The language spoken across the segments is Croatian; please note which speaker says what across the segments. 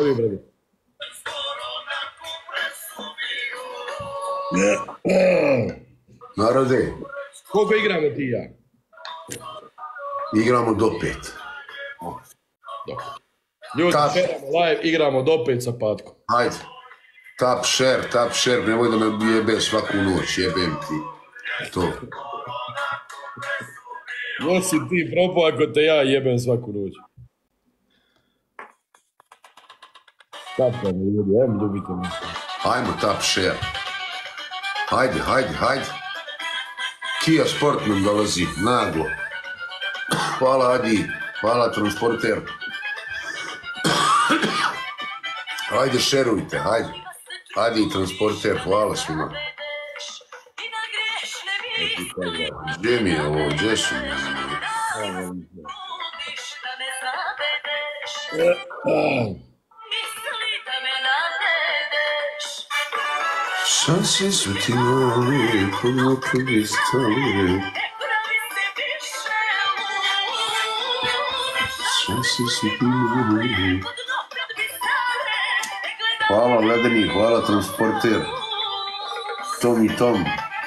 Speaker 1: You, brother.
Speaker 2: Narode,
Speaker 1: Koliko igramo ti i ja?
Speaker 2: igramo do pet.
Speaker 1: Dobro. Ljudi,
Speaker 2: Tap.
Speaker 1: šeramo live, igramo do pet sa patkom.
Speaker 2: Hajde. Tap share, tap share, nemoj da me jebeš svaku noć, jebem ti. To.
Speaker 1: Jesi ti propao ako te ja jebem svaku noć. Tapka mi ljudi, evo ljubite mi.
Speaker 2: Ajmo tap share. Hajde, hajde, hajde. Kia Sport nam dolazi, naglo. Hvala Adi, hvala transporter. Hajde, šerujte, hajde. Adi i transporter, hvala svima. Gdje mi je ovo, gdje su mi? Šanse su ti mali, puno pristali. Šanse su ti mali. Hvala Ledeni, hvala transporter. Tom i Tom.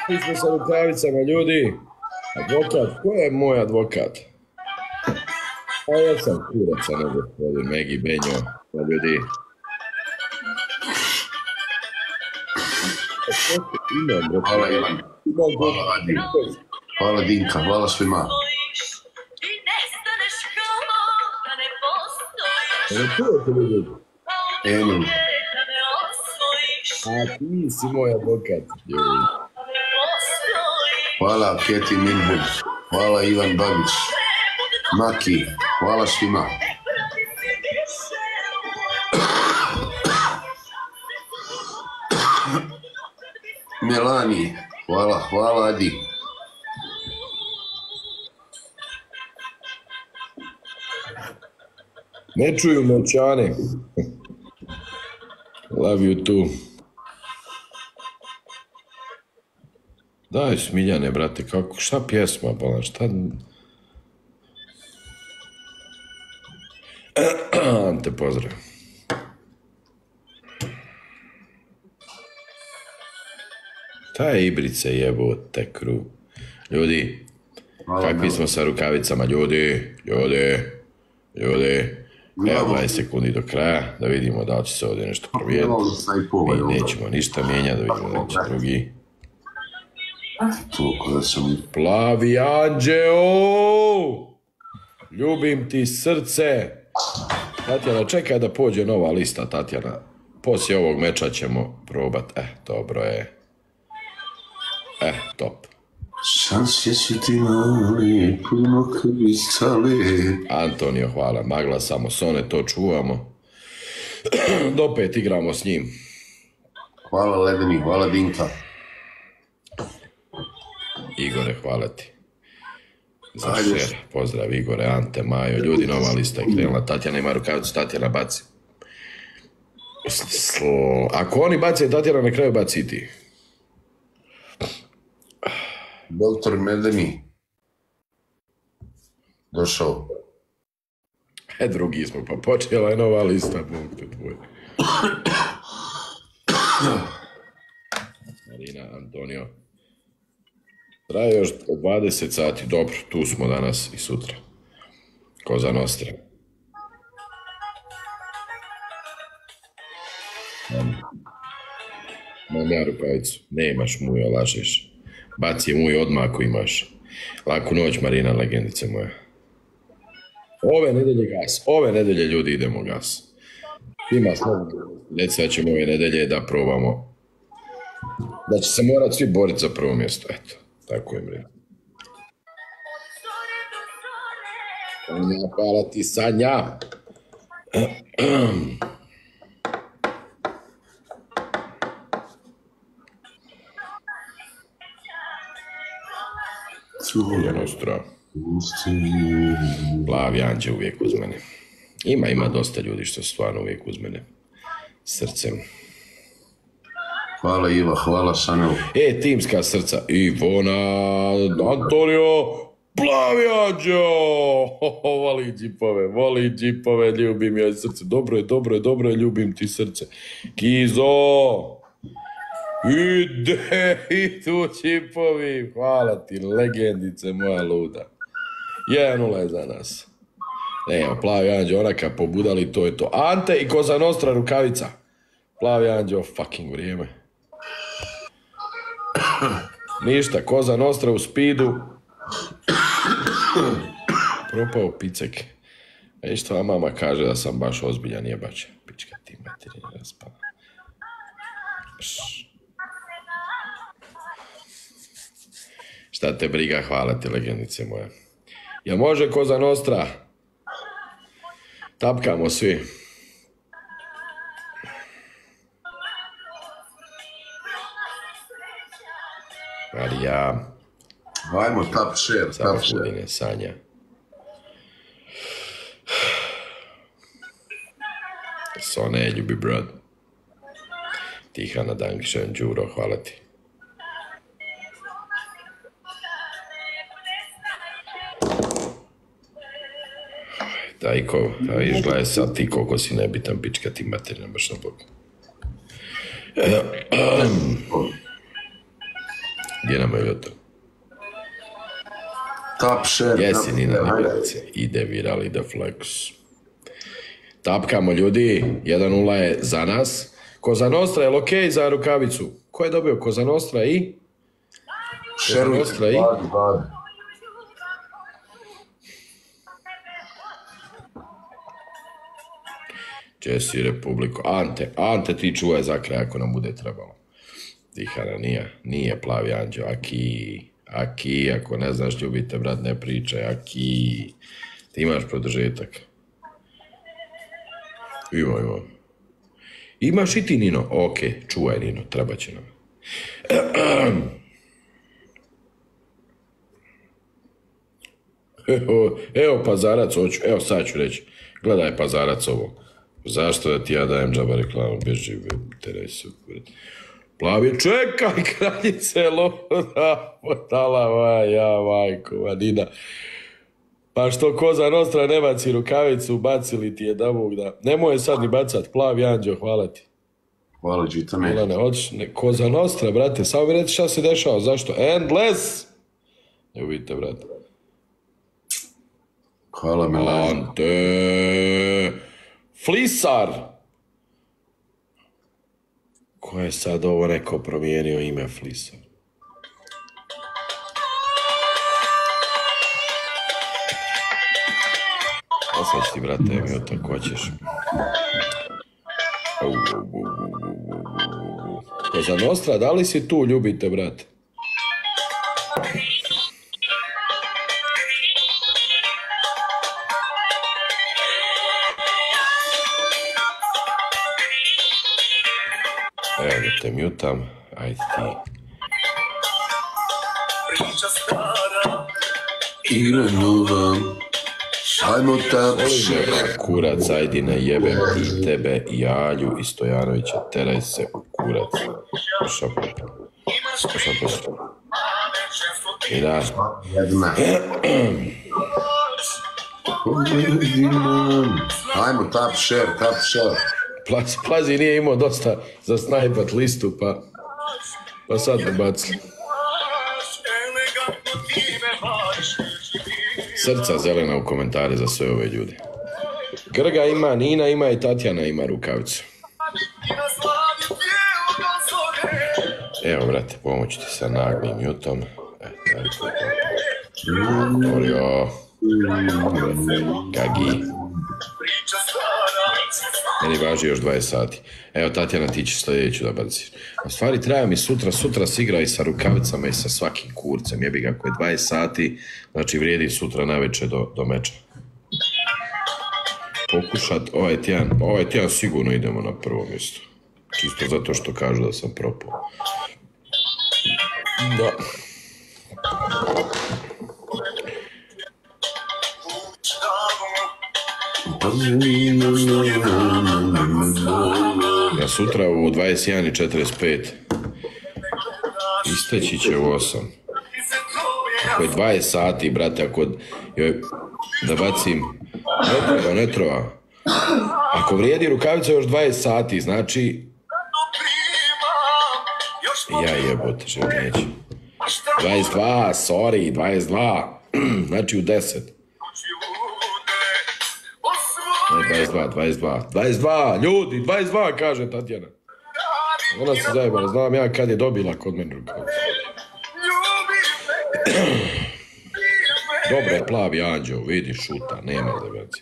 Speaker 1: Mi smo sa rukavicama, ljudi. Advokat, ko je moj advokat? A ja sam kurac, a ne gospodin Megi Benjo. Pa ljudi.
Speaker 2: Hvala Ivan. Hvala Adi. Hvala Dinka, hvala svima.
Speaker 1: Ljudi?
Speaker 2: Emil,
Speaker 1: A ti si moj advokat.
Speaker 2: Hvala Keti Minbud, hvala Ivan Babić, Maki, hvala svima. Melani, hvala, hvala Adi.
Speaker 1: Ne čuju novčane. Love you too. Daj Smiljane, brate, kako, šta pjesma, bala, šta... Ante, pozdrav. Šta je Ibrice jebote kru? Ljudi,
Speaker 2: Hvala,
Speaker 1: kakvi smo sa rukavicama, ljudi, ljudi, ljudi. Evo
Speaker 2: Imamo-
Speaker 1: 20 sekundi do kraja, da vidimo da li će se ovdje nešto promijeniti. Mi nećemo ništa mijenjati, da vidimo da će drugi. Plavi anđeo! Ljubim ti srce! Tatjana, čekaj da pođe nova lista, Tatjana. Poslije ovog meča ćemo probat. Eh, dobro je. Eh, top.
Speaker 2: Šanse su ti mali, puno kristali.
Speaker 1: Antonio, hvala. Magla samo Sone, to čuvamo. Do pet igramo s njim.
Speaker 2: Hvala Ledeni, hvala Dinka.
Speaker 1: Igore, hvala ti. Za
Speaker 2: Ajde.
Speaker 1: šer. Pozdrav Igore, Ante, Majo. Ljudi, nova lista je krenula. Tatjana ima rukavicu, Tatjana baci. Sl- Ako oni bace, Tatjana na kraju baci i ti.
Speaker 2: Doktor Medeni. Došao.
Speaker 1: E, drugi smo, pa počela je nova lista, Bog te tvoj. Marina, Antonio. Traje još 20 sati, dobro, tu smo danas i sutra. Koza Nostra. Imam ja rukavicu. Nemaš mujo, lažeš. Baci je muj odmah ako imaš. Laku noć, Marina, legendice moja. Ove nedelje gas. Ove nedelje ljudi idemo gas. Ima slobodno. Da ćemo ove nedelje da probamo. Da će se morat svi boriti za prvo mjesto. Eto, tako je mre. Sanja, hvala ti, Sanja. Je nostra. Plavi anđe uvijek uz mene. Ima, ima dosta ljudi što stvarno uvijek uz mene. Srcem.
Speaker 2: Hvala Iva, hvala Sanel.
Speaker 1: E, timska srca. Ivona, Antonio, Plavi Anđo! Voli džipove, voli džipove, ljubim joj srce. Dobro je, dobro je, dobro je, ljubim ti srce. Kizo! Ide, idu džipovi. Hvala ti, legendice moja luda. 1-0 je za nas. Evo, plavi anđeo, onaka pobudali, to je to. Ante i Koza Nostra rukavica. Plavi anđeo, fucking vrijeme. Ništa, Koza Nostra u spidu. Propao picek. E što vam mama kaže da sam baš ozbiljan, nije baš. Pička ti materina raspala. Pš. Šta te briga, hvala ti legendice moje. Ja može Koza Nostra? Tapkamo svi. Ali ja,
Speaker 2: Ajmo, tap share, tap share.
Speaker 1: sanja. Sone, ljubi brod. Tihana Dankšen, Đuro, hvala ti. Tajko, a izgledaj sad ti koliko si nebitan, pička ti materina, baš na bok. Gdje nam je ljoto?
Speaker 2: Tap share,
Speaker 1: Jesi Nina. Ide viral, ide flex. Tapkamo ljudi, 1-0 je za nas. Koza Nostra je okej za rukavicu. Ko je dobio Koza Nostra i?
Speaker 2: Šerujte,
Speaker 1: Nostra i?
Speaker 2: vadi, vadi.
Speaker 1: Jesse Republiko. Ante, Ante ti čuvaj za kraj ako nam bude trebalo. Tihana nije, nije plavi anđeo. Aki, Aki, ako ne znaš ljubite, brat, ne pričaj. Aki, ti imaš produžetak. Ima, ima. Imaš i ti, Nino? Ok, čuvaj, Nino, treba će nam. Evo, pazarac, hoću, evo sad ću reći. Gledaj pazarac ovo. Zašto da ti ja dajem džaba reklamu? Bježi, interesu. Plavi, čekaj, kraljice, loda, potala, ja, majko, vanina. Pa što koza nostra ne baci rukavicu, bacili ti je da Bog da. Nemoj je sad ni bacat, plavi anđeo, hvala ti.
Speaker 2: Hvala, Đitane.
Speaker 1: Milane, hoćeš, ne, koza nostra, brate, samo mi reći šta se dešava, zašto? Endless! Ne vidite, brate.
Speaker 2: Hvala, Milan.
Speaker 1: Ante Flisar. Ko je sad ovo neko promijenio ime Flisar? A ti, brate, minuta, ko ćeš? Au, au, au, au, au, au, au. Koza Nostra, da li si tu, ljubite, brate? Evo da te mutam, ajde ti.
Speaker 2: Igra nova. Ajmo tap
Speaker 1: Volim
Speaker 2: share.
Speaker 1: me, kurac, ajdi na jebem i tebe i Alju i Stojanovića, teraj se u kurac. Slušam, slušam, I da,
Speaker 2: Jedna. Ajmo tap share, tap share.
Speaker 1: Plazi, plazi nije imao dosta za snajpat listu, pa, pa sad ne bacili. Srca zelena u komentare za sve ove ljude. Grga ima, Nina ima i Tatjana ima rukavicu. Evo, brate, pomoću ti sa naglim jutom. E. Gagi. Meni važi još 20 sati. Evo, Tatjana, ti će sljedeću da baci. A stvari treba mi sutra, sutra se igra i sa rukavicama i sa svakim kurcem. Jebi ga, ako je 20 sati, znači vrijedi sutra navečer do, do meča. Pokušat, ovaj tjedan, ovaj tjedan sigurno idemo na prvo mjesto. Čisto zato što kažu da sam propao. Da. Ja sutra u 21.45. Isteći će u 8. Ako je 20 sati, brate, ako joj, da bacim, ne treba, ne treba. Ako vrijedi rukavica još 20 sati, znači, ja jebote, že neće. 22, sorry, 22, znači u 10. Ne, 22, 22, 22, ljudi, 22, kaže Tatjana. Ona se zajebala, znam ja kad je dobila kod mene. Dobro je plavi anđeo, vidi šuta, nema zebanci.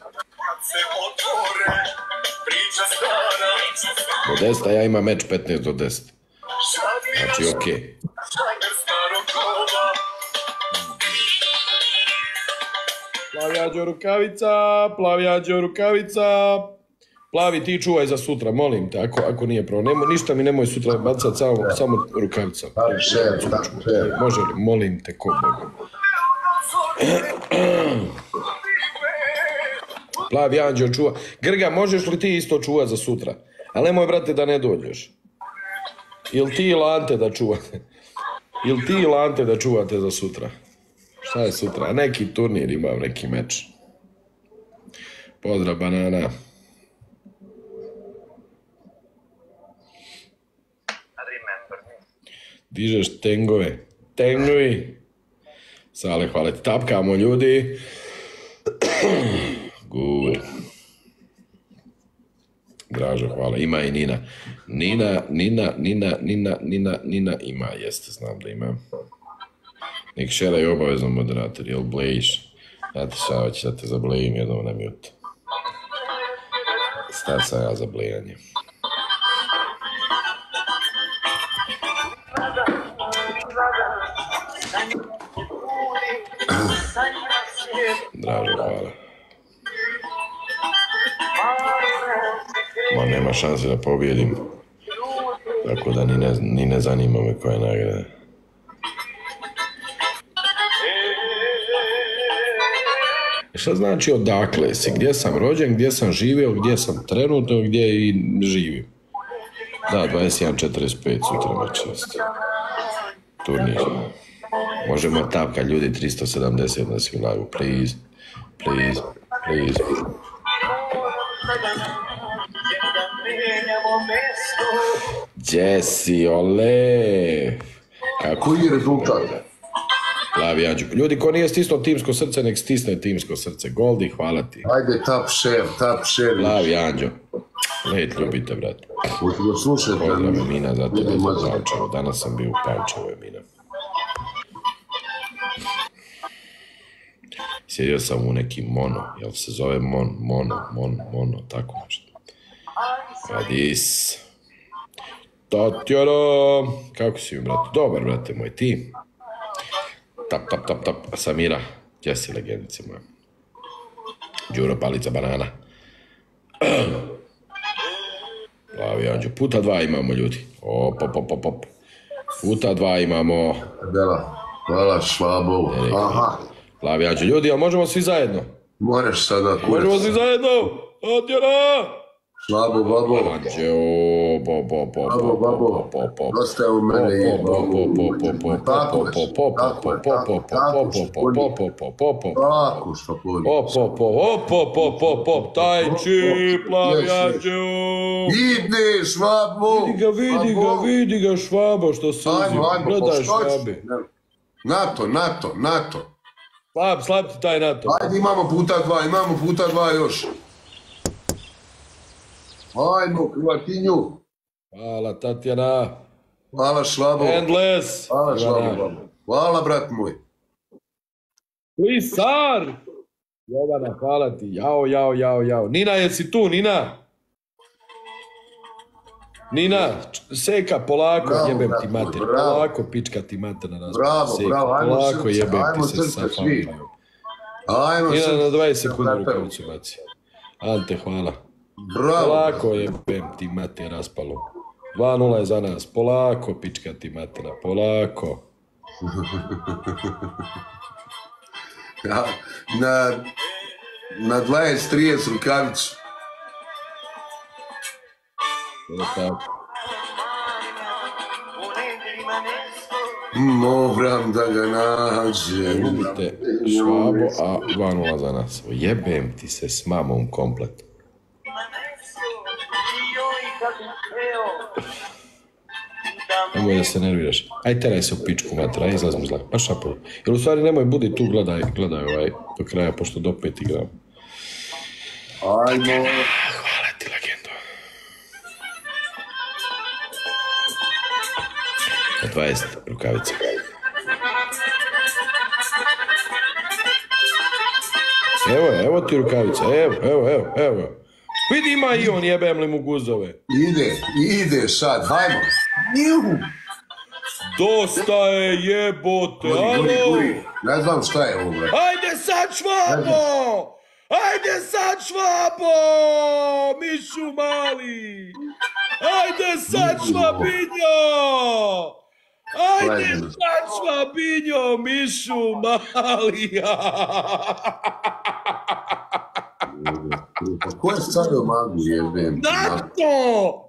Speaker 1: Do 10, a ja imam meč 15 do 10. Znači, okej. Plavi anđeo rukavica, plavi anđeo rukavica. Plavi ti čuvaj za sutra, molim te, ako, ako nije pravo. Nemo, ništa mi nemoj sutra bacat, samo, samo rukavica. Može li, molim te, ko Boga. Plavi anđeo čuva. Grga, možeš li ti isto čuva za sutra? Ali nemoj, brate, da ne dođeš. Ili ti ili Ante da čuvate? Ili ti ili Ante da čuvate za sutra? Šta je sutra? Neki turnir imam, neki meč. Pozdrav, banana. Dižeš tengove. Tengovi. Sale, hvala ti. Tapkamo, ljudi. Good. Dražo, hvala. Ima i Nina. Nina, Nina, Nina, Nina, Nina, Nina ima, jeste, znam da ima. Nek šera je obavezno moderator, jel blejiš? Znate šta, hoće da te zablejim jednom na mute. Star sam ja za blejanje. Dražo, hvala. Ma nema šanse da pobjedim. Tako da ni ne, ni ne zanima me koja je nagrada. Šta znači odakle si? Gdje sam rođen, gdje sam živio, gdje sam trenutno, gdje i živim? Da, 21.45 sutra meč jest. Turnir. Možemo tapka ljudi 370 na svi live, please, please, please. Jesse, ole! Kako
Speaker 2: Koji je rezultat?
Speaker 1: Plavi anđuk. Ljudi, ko nije stisnuo timsko srce, nek stisne timsko srce. Goldi, hvala ti.
Speaker 2: Ajde, top share, top share.
Speaker 1: Plavi anđo. Let ljubite,
Speaker 2: da slušate.
Speaker 1: Pozdrav Emina, zato je za- Pančevo. Danas sam bio u Pančevu, Emina. Sjedio sam u neki mono, jel se zove mon, mono, mon, mono, tako nešto. Radis. Tatjana, kako si mi, brate? Dobar, brate moj, ti? Tap, tap, tap, tap, Samira, gdje si legendice moja? Đuro, palica, banana. Plavi anđeo. Puta dva imamo ljudi. Op, op, op, op, op. Puta dva imamo.
Speaker 2: Bela, hvala švabov. Aha,
Speaker 1: Plavi anđeo. Ljudi, a možemo svi zajedno?
Speaker 2: moraš sada
Speaker 1: Možemo
Speaker 2: kurac.
Speaker 1: svi zajedno? Otjera!
Speaker 2: Švabo, babo.
Speaker 1: Anđeo,
Speaker 2: pa. NATO, NATO, NATO.
Speaker 1: Slab, slab ti taj NATO.
Speaker 2: Ajde, imamo puta dva, imamo puta dva još. Ajmo, Hrvatinju.
Speaker 1: Hvala Tatjana.
Speaker 2: Hvala švabo.
Speaker 1: Endless.
Speaker 2: Hvala babo. Hvala, brat moj.
Speaker 1: Lisar. Jovana, hvala ti. Jao, jao, jao, jao. Nina, jesi tu, Nina? Nina, seka, polako,
Speaker 2: Bravo,
Speaker 1: jebem
Speaker 2: bravo,
Speaker 1: ti mater.
Speaker 2: bravo.
Speaker 1: Polako, pička ti mater na nas.
Speaker 2: Bravo,
Speaker 1: seka.
Speaker 2: bravo, ajmo
Speaker 1: polako,
Speaker 2: srce,
Speaker 1: jebem
Speaker 2: ajmo
Speaker 1: ti se
Speaker 2: srce,
Speaker 1: sa familijom.
Speaker 2: Ajmo
Speaker 1: Nina,
Speaker 2: sad.
Speaker 1: na 20 sekundi rukavicu baci. Ante, hvala.
Speaker 2: Bravo.
Speaker 1: Polako jebem ti mater raspalo. 2-0 je za nas. Polako, pička ti matera. Polako.
Speaker 2: Ja, na, na 20-30 rukavicu.
Speaker 1: To je tako.
Speaker 2: Moram da ga nađem.
Speaker 1: Gubite švabo, a 2-0 za nas. Jebem ti se s mamom komplet. Nemoj da se nerviraš. Aj teraj se u pičku matra, aj izlazim iz laka. Baš napolje. Jer u stvari nemoj budi tu, gledaj, gledaj ovaj do kraja, pošto do pet igram.
Speaker 2: Ajmo.
Speaker 1: Hvala ti, legendo. Na 20 rukavica. Evo je, evo ti rukavica, evo, evo, evo, evo. Vidi ima i on jebem li mu guzove.
Speaker 2: Ide, ide sad, hajmo. Juhu.
Speaker 1: Dosta je jebote, alo!
Speaker 2: Ne znam šta je ovo, bre.
Speaker 1: Ajde sad švabo! Ajde sad švabo! Mišu mali! Ajde sad švabinjo! Ajde sad švabinjo, Mišu mali!
Speaker 2: Pa ko je stavio magu, jebem?
Speaker 1: Nato!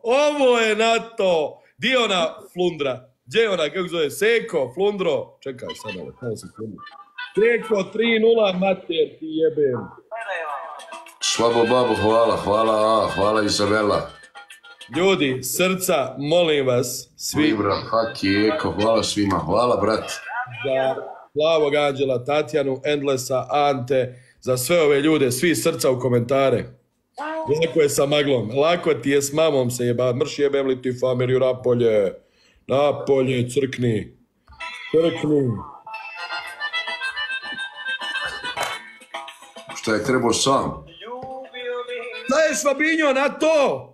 Speaker 1: Ovo je Nato! Di je ona flundra? Gdje je ona, kako zove? Seko, flundro? Čekaj, sad ovo, kada se flundra? Seko, 3-0, mater, ti jebem.
Speaker 2: Slabo babo, hvala, hvala, a, hvala Izabela.
Speaker 1: Ljudi, srca, molim vas, svi
Speaker 2: Libra, Haki, Eko, hvala svima, hvala, brat.
Speaker 1: za Plavog Anđela, Tatjanu, Endlesa, Ante, za sve ove ljude, svi srca u komentare. Lako je sa maglom, lako ti je s mamom se jeba, mrš jebem li ti familiju napolje, napolje, crkni, crkni.
Speaker 2: Šta je trebao sam?
Speaker 1: Daješ Fabinho na to!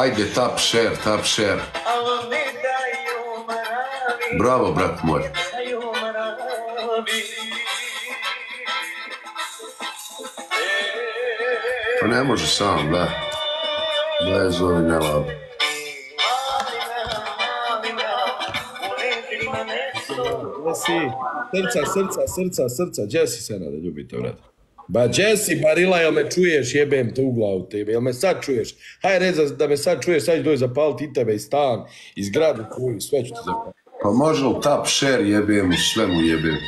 Speaker 2: Ajde, tap share, tap share. Bravo, brat moj. Pa ne može sam, da. Zove nelav.
Speaker 1: Gdje si? Srca, srca, srca, srca, gdje si se da ljubite, brate? Ba si, Barila, jel me čuješ, jebem te u glavu tebe, jel me sad čuješ? Hajde rez da me sad čuješ, sad ću doći zapaliti i tebe, i stan, i zgradu tvoju, sve ću ti zapaliti.
Speaker 2: Pa može li tap share jebem, sve mu jebem.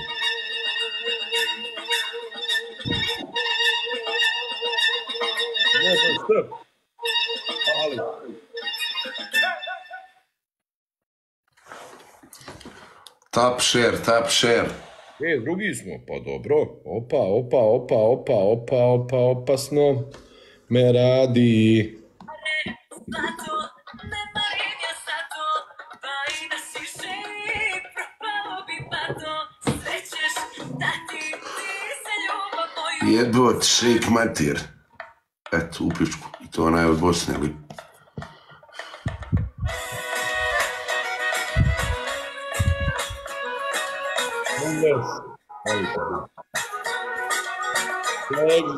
Speaker 2: Tap share, tap share.
Speaker 1: e, drugi smo, pa dobro. Opa, opa, opa, opa, opa, opa, opasno. Me radi.
Speaker 2: Jebot, šejk matir. Eto, u pičku. I to onaj od Bosne, ali...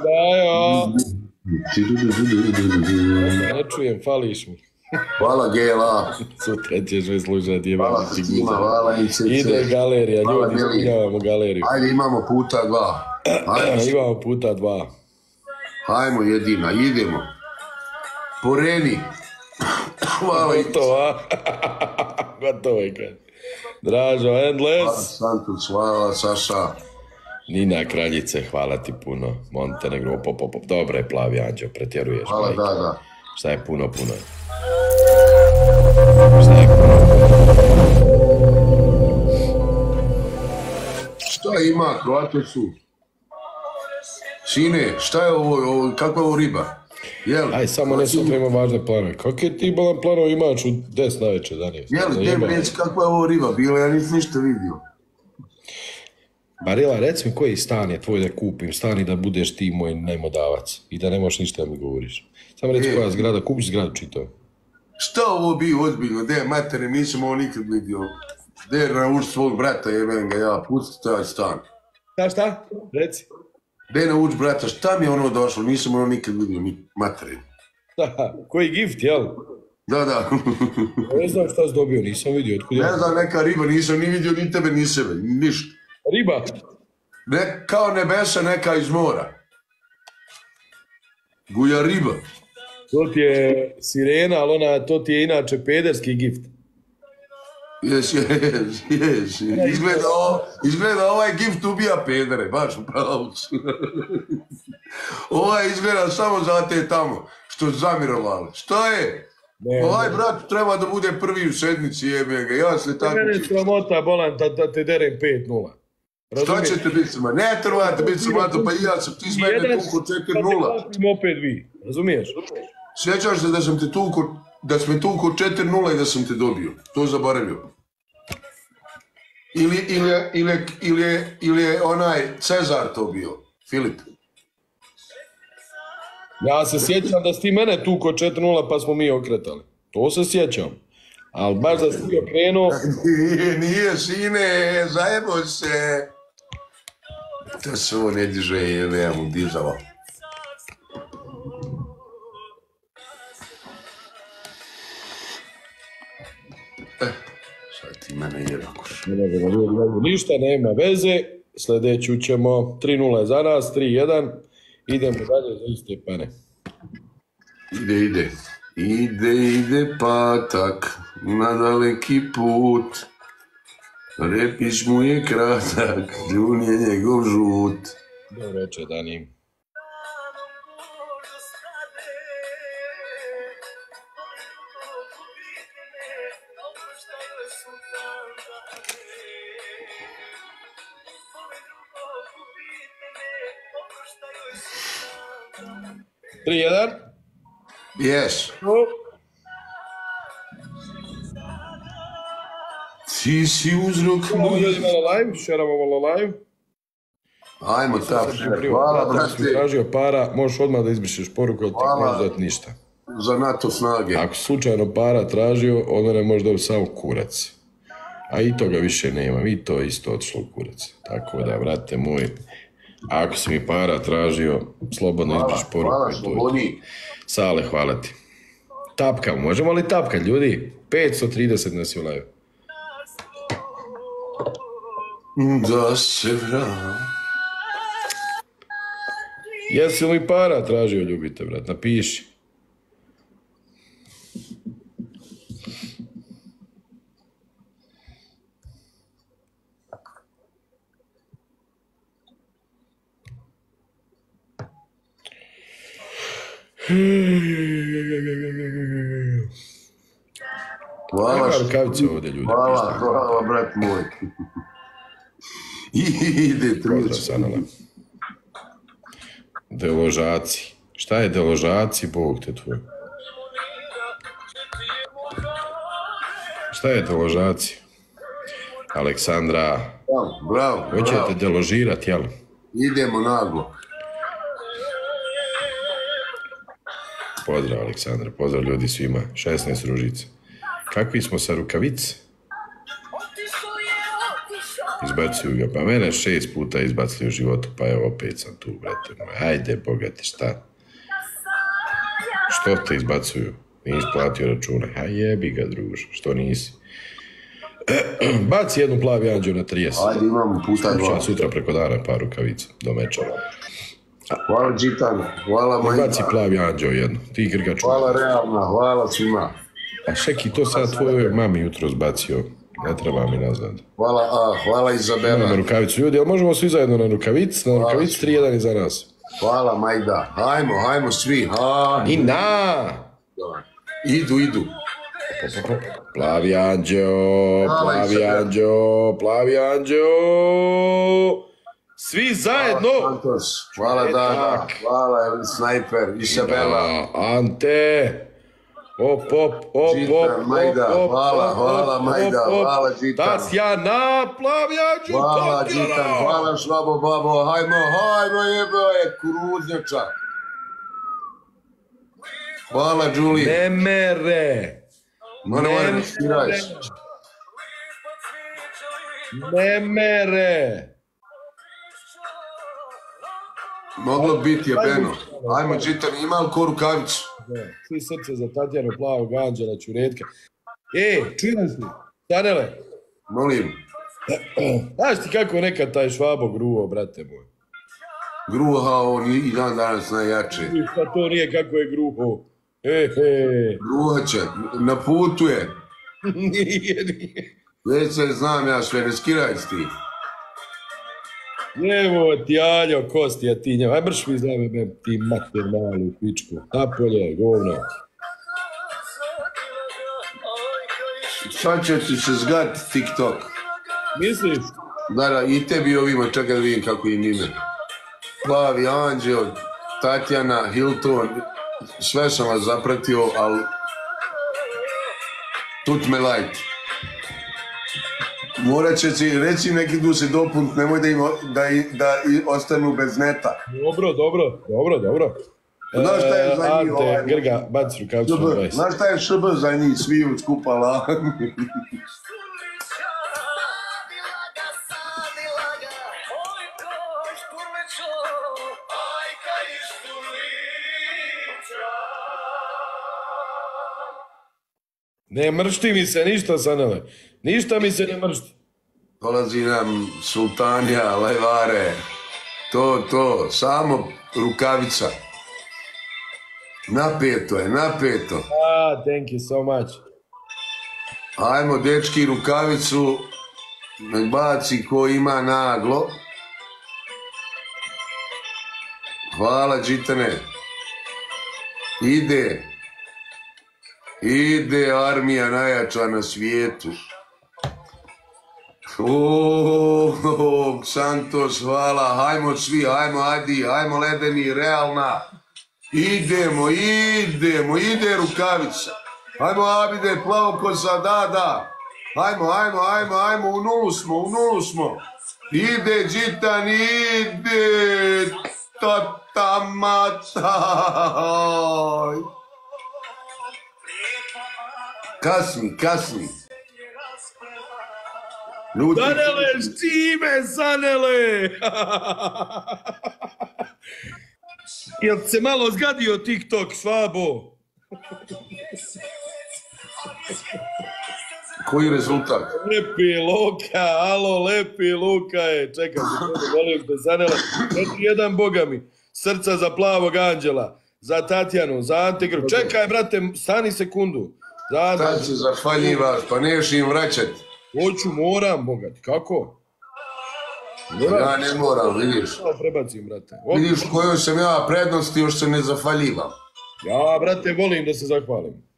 Speaker 1: Dajo. Ne čujem, fališ mi.
Speaker 2: Hvala, GLA.
Speaker 1: Sutra ćeš me slušati,
Speaker 2: Hvala svima, hvala ICC.
Speaker 1: Ide galerija,
Speaker 2: Hvala,
Speaker 1: ljudi, ispunjavamo galeriju.
Speaker 2: Ajde, imamo puta dva. Ajmo,
Speaker 1: Imamo puta dva.
Speaker 2: Hajmo jedina, idemo. Poreni. Hvala i
Speaker 1: Gotovo, a? Gotovo je kad. Dražo, Endless.
Speaker 2: Santus, hvala Saša.
Speaker 1: Nina Kraljice, hvala ti puno. Montenegro, pop, pop, pop. Dobro je, plavi anđeo, pretjeruješ.
Speaker 2: Hvala,
Speaker 1: majke.
Speaker 2: da, da.
Speaker 1: Šta je puno, puno? Šta je
Speaker 2: ima, Kroatocu? Sine, šta je ovo, ovo kakva je ovo riba? Jel?
Speaker 1: Aj, samo ne sutra ima važne planove. Kakve ti balan planove imaš u 10 na večer, Daniel?
Speaker 2: Jel, te
Speaker 1: Zajebao.
Speaker 2: reći kakva je ovo riba bila, ja nisam ništa vidio.
Speaker 1: Barila, reci mi koji stan je tvoj da kupim, stan i da budeš ti moj najmodavac i da ne možeš ništa da mi govoriš. Samo reci
Speaker 2: E.
Speaker 1: koja zgrada, kupiš zgradu čito.
Speaker 2: Šta ovo bi ozbiljno, de matere, nisam ovo nikad vidio. De nauči svog brata, jebem ga ja, pusti taj stan.
Speaker 1: Šta, šta? Reci.
Speaker 2: De nauči brata, šta mi je ono došlo, nisam ono nikad vidio, ni matere.
Speaker 1: Da, koji gift, jel?
Speaker 2: Da, da.
Speaker 1: Ne znam šta si dobio, nisam vidio. Otkud
Speaker 2: ne znam, neka riba, nisam ni vidio ni tebe, ni sebe, ništa.
Speaker 1: Riba.
Speaker 2: Ne, kao nebesa, neka iz mora. Guja riba.
Speaker 1: To ti je sirena, ali ona, to ti je inače pederski gift.
Speaker 2: Jes, jes, jes. Izgleda, o- izgleda ovaj gift ubija pedere, baš u pravu. si. ovaj izgleda samo za te tamo, što zamirovali. Šta je?
Speaker 1: Ne,
Speaker 2: Ovaj brat treba da bude prvi u sedmici, jebe ga. Ja se tako...
Speaker 1: Mene je sramota, bolan, da, da te derem 5-0.
Speaker 2: Šta
Speaker 1: Razumiješ?
Speaker 2: ćete biti s Ne trebate biti sramota, pa i ja sam ti s mene
Speaker 1: pa te
Speaker 2: 4-0.
Speaker 1: kupim opet vi. Razumiješ?
Speaker 2: Sjećaš se da sam te tuko, da sam te tuko 4-0 i da sam te dobio. To zaboravio. Ili, ili, ili, ili, je- ili je onaj Cezar to bio, Filip.
Speaker 1: Ja se sjećam da si ti mene tuko 4-0 pa smo mi okretali. To se sjećam. Ali baš da si ti okrenuo,
Speaker 2: Nije, nije, sine, zajebo se. To se ovo ne diže, ja mu dizalo. Ti mene jebakoš.
Speaker 1: Ne ljudi mogu ništa, nema veze. Sljedeću ćemo 3-0 za nas, 3-1. Idemo dalje za iste pane.
Speaker 2: Ide, ide. Ide, ide patak na daleki put. Repić mu je kratak, džun je njegov žut.
Speaker 1: Dobro večer, Dani. Tri, jedan.
Speaker 2: Yes. Ti si uzrok
Speaker 1: Idemo
Speaker 2: moj.
Speaker 1: ljudi malo live, šeramo malo live.
Speaker 2: Ajmo.
Speaker 1: Prije,
Speaker 2: Hvala,
Speaker 1: brate, si tražio para, možeš odmah da izbrišeš poruku, ali
Speaker 2: Hvala.
Speaker 1: neću dati ništa.
Speaker 2: za NATO snage.
Speaker 1: Ako si slučajno para tražio, onda ne može dobiti samo kurac. A i toga više nema, i to je isto otišlo u kurac. Tako da, brate moj, ako si mi para tražio, slobodno
Speaker 2: Hvala,
Speaker 1: izbriš poruku.
Speaker 2: hvala
Speaker 1: i to je to.
Speaker 2: Sloboni.
Speaker 1: Sale, hvala ti. Tapka, možemo li tapkat, ljudi? 530 nas je u live.
Speaker 2: Da se.
Speaker 1: Jesi li mi para tražio, ljubite, brat? Napiši.
Speaker 2: Hvala, što-
Speaker 1: ovdje, ljudi?
Speaker 2: hvala, hvala, brat moj. Ide, truć.
Speaker 1: Deložaci. Šta je deložaci, Bog te tvoj? Šta je deložaci? Aleksandra,
Speaker 2: Bravo, bravo, bravo.
Speaker 1: hoćete deložirati, jel?
Speaker 2: Idemo naglo.
Speaker 1: Pozdrav, Aleksandra, pozdrav ljudi svima. 16 ružica. Kakvi smo sa rukavice? Izbacuju ga, pa mene šest puta izbacili u životu, pa evo opet sam tu, brate moj. Ajde, bogati, šta? Što te izbacuju? Nisi platio račune. A jebi ga, druže, što nisi? Baci jednu plavi anđeo na 30.
Speaker 2: Ajde, imamo puta
Speaker 1: sutra preko dana par rukavica do meča.
Speaker 2: Hvala Đitan, hvala
Speaker 1: Baci
Speaker 2: Majka,
Speaker 1: plavi anđeo jednu. Ti grgaču.
Speaker 2: hvala Realna, hvala svima.
Speaker 1: A Šeki, to sad tvojoj mami jutro zbacio. Ne treba mi nazad.
Speaker 2: Hvala, a, hvala
Speaker 1: Na
Speaker 2: Izabela,
Speaker 1: rukavicu. Ljudi, jel možemo svi zajedno na rukavic? Na rukavic 3-1 i za nas.
Speaker 2: hvala Majda. Hajmo, hajmo svi, hajmo.
Speaker 1: I na!
Speaker 2: Idu, idu.
Speaker 1: Plavi anđeo, plavi anđeo, plavi anđeo. Svi zajedno!
Speaker 2: Santos, hvala Dana,
Speaker 1: tak.
Speaker 2: hvala Snajper, Isabela.
Speaker 1: Da, Ante! Op, op, op,
Speaker 2: Đitan,
Speaker 1: op,
Speaker 2: Majda,
Speaker 1: op, op,
Speaker 2: hvala,
Speaker 1: op,
Speaker 2: hvala, Majda,
Speaker 1: op, op.
Speaker 2: hvala, Đitan.
Speaker 1: Tasjana, plavi anđeo,
Speaker 2: Hvala. Đitan, hvala Švabo Babo, hajmo, hajmo jebo je kuruznjača. Hvala Đuli.
Speaker 1: Ne mere.
Speaker 2: Ne moram da svirajš.
Speaker 1: Ne mere.
Speaker 2: Moglo bi biti jebeno. Ajmo Đitan, ima li ko rukavicu?
Speaker 1: Svi srce za Tatjanu plavog anđela Čuretka. E, čujem se. Tanele,
Speaker 2: Molim.
Speaker 1: znaš ti kako nekad taj švabo gruo, brate moj?
Speaker 2: Gruha on i dan danas najjače.
Speaker 1: Pa to nije kako je gruho. E, he.
Speaker 2: Hoće, na putu je.
Speaker 1: Nije, nije.
Speaker 2: Već se znam ja sve, ne skiraj s ti.
Speaker 1: Evo ti, Aljo, kosti, a ti njema. Aj brš mi zove me, ti mater malu pičku. Napolje, govno.
Speaker 2: Sad će ti se zgat TikTok.
Speaker 1: Misliš?
Speaker 2: Da, da, i tebi ovima, čekaj da vidim kako im ime. Plavi Anđeo, Tatjana, Hilton, sve sam vas zapratio, ali tut me light. Morat će si, reci neki du se dopunt, nemoj da, im, da, i- da i ostanu bez neta.
Speaker 1: Dobro, dobro, dobro, dobro.
Speaker 2: Znaš šta je za njih
Speaker 1: Ante,
Speaker 2: ovaj-
Speaker 1: Grga, baci rukavicu na
Speaker 2: ŠB,
Speaker 1: 20.
Speaker 2: znaš šta je ŠB za njih, svi skupa la.
Speaker 1: Ne mršti mi se ništa, Sanele. Ništa mi se ne mršti.
Speaker 2: Dolazi nam sultanija, levare, to, to, samo rukavica. Napeto je, napeto.
Speaker 1: Ah, thank you so much.
Speaker 2: Ajmo, dečki, rukavicu, nek baci ko ima naglo. Hvala, Đitane. Ide. Ide armija najjača na svijetu. O, Santos, hvala. Hajmo svi, hajmo Adi, hajmo Ledeni, realna. Idemo, idemo, ide rukavica. Hajmo Abide, plavokosa, da, da. Hajmo, hajmo, hajmo, hajmo, u nulu smo, u nulu smo. Ide Đitan, ide tata Kasni, kasni. Ljudi,
Speaker 1: Sanele, s čime, Sanele? Jel se malo zgadio TikTok, svabo?
Speaker 2: koji rezultat?
Speaker 1: Lepi Luka, alo, Lepi Luka je. Čekaj, se volim te Sanele. Eto jedan, boga mi. Srca za plavog anđela. Za Tatjanu, za Ante Grg. Čekaj, brate, stani sekundu. Za
Speaker 2: Tad se zahvaljivaš, pa neš im vraćat.
Speaker 1: Hoću, moram, boga ti. Kako?
Speaker 2: Ja ne moram, vidiš.
Speaker 1: Samo prebacim, brate.
Speaker 2: Vidiš kojoj sam ja prednosti, još se ne zahvaljivam.
Speaker 1: Ja, brate, volim da se zahvalim.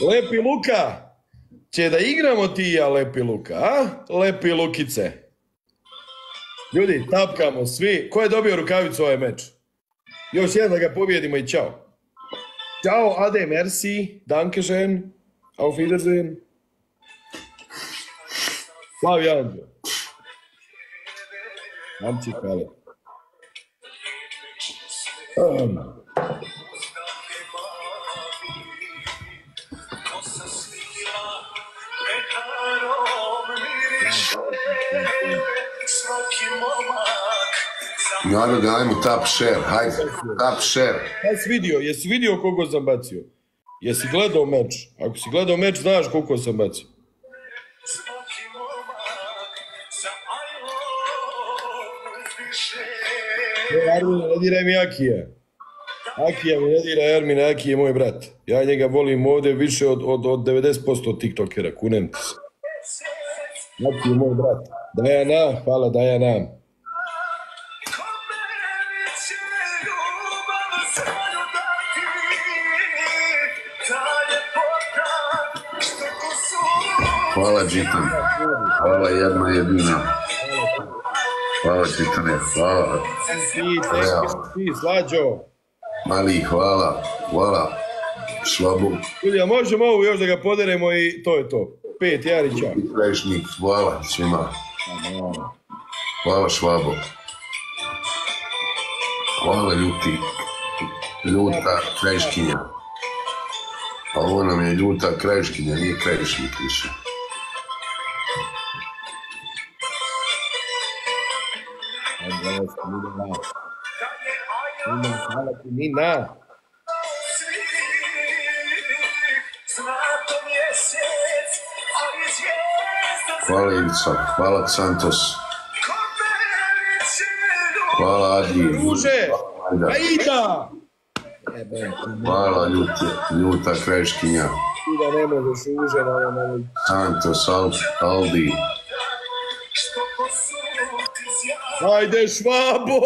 Speaker 1: Lepi Luka, će da igramo ti i ja, Lepi Luka, a? Lepi Lukice. Ljudi, tapkamo svi. Ko je dobio rukavicu ovaj meč? Još jedan da ga pobjedimo i čao. Ciao, Ade, merci, Dankeschön, auf Wiedersehen. Fabian. Antikale. Um. Ähm.
Speaker 2: Narode, ajmo tap share, hajde, tap share.
Speaker 1: Jesi vidio, jesi vidio koliko sam bacio? Jesi gledao meč? Ako si gledao meč, znaš koliko sam bacio. E, Armine, ne diraj mi Akija. Akija mi ne diraj, Armine, Aki je moj brat. Ja njega volim ovdje više od, od, od 90% tiktokera, kunem ti se. Aki je moj brat. Dajana, hvala Dajana.
Speaker 2: Hvala Đitan. Hvala jedna jedina. Hvala Đitane, hvala.
Speaker 1: Ti, slađo.
Speaker 2: Mali, hvala, hvala. Slabo,
Speaker 1: Ljudi, a možemo ovu još da ga poderemo i to je to. Pet, Jarića.
Speaker 2: krešnik, hvala svima. Hvala Švabo. Hvala ljuti, ljuta krajiškinja. A ovo nam je ljuta krajiškinja, nije krajišnik više.
Speaker 1: Hvala ti, Nina.
Speaker 2: Hvala Ivica, hvala Santos, hvala Adi.
Speaker 1: Druže. Aida!
Speaker 2: Hvala ljuti, ljuta kreškinja.
Speaker 1: Ti da ne možeš uže na ovom
Speaker 2: Santos, Al, Aldi.
Speaker 1: Ajde švabo!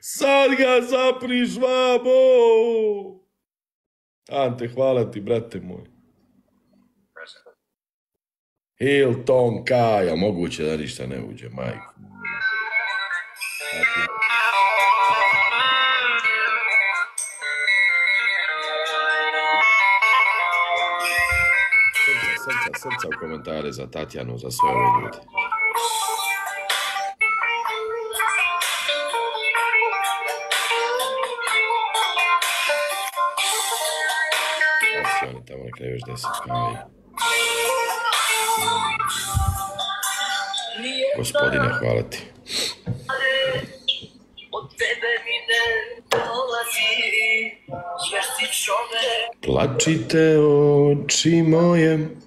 Speaker 1: Sad ga zapri švabo! Ante, hvala ti, brate moj. Hilton Kaja, moguće da ništa ne uđe, majku. Srca, srca, u komentare za Tatjanu, za sve ove ljude. Oni tamo ne još deset kaji. Gospodine, hvala ti. Plačite oči moje.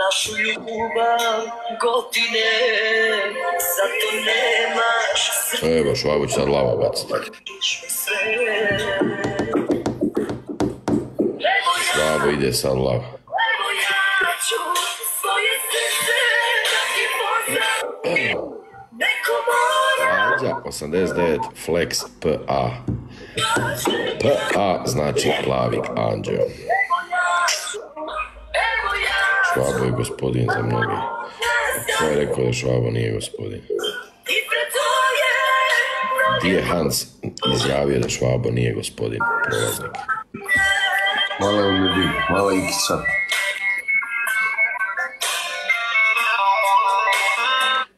Speaker 3: Našu ljubav godine Zato nemaš sreću
Speaker 1: Evo, švabu će sad lava baciti.
Speaker 3: sve
Speaker 1: Švabo ide sad lava. Rađa 89 Flex PA. PA znači plavi anđeo. Švabo je gospodin za mnoge. Ko je rekao da Švabo nije gospodin? Di je Hans izjavio da Švabo nije gospodin prolaznik?
Speaker 2: Hvala ljudi, hvala Ikica.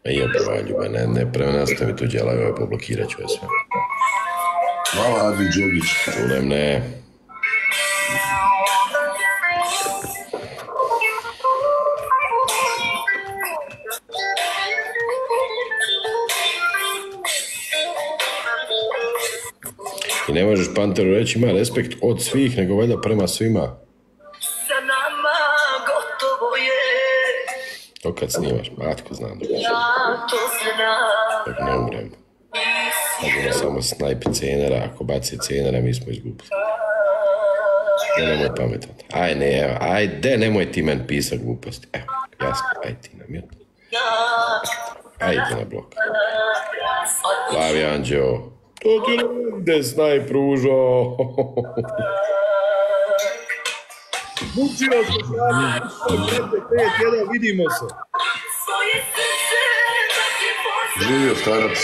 Speaker 1: E i opet ljube, ne, ne prenastavi tuđe lajove, poblokirat ću je sve.
Speaker 2: Hvala Adi Đegić.
Speaker 1: Čunem ne. I ne možeš Panteru reći ima respekt od svih, nego valjda prema svima.
Speaker 3: Za nama gotovo je
Speaker 1: To kad snimaš, matko znam dok,
Speaker 3: Ja to znam
Speaker 1: dok ne umrem. Možemo samo snajpi cenera, ako baci cenera mi smo izgubili. Ne, nemoj pametat. Aj ne, evo, ajde, nemoj ti men pisat gluposti. Evo, jasno, aj ti na mute. Ajde na blok. Plavi anđeo. To ti ne snaj pružo. Mučio se sami. vidimo se.
Speaker 2: Živio starac.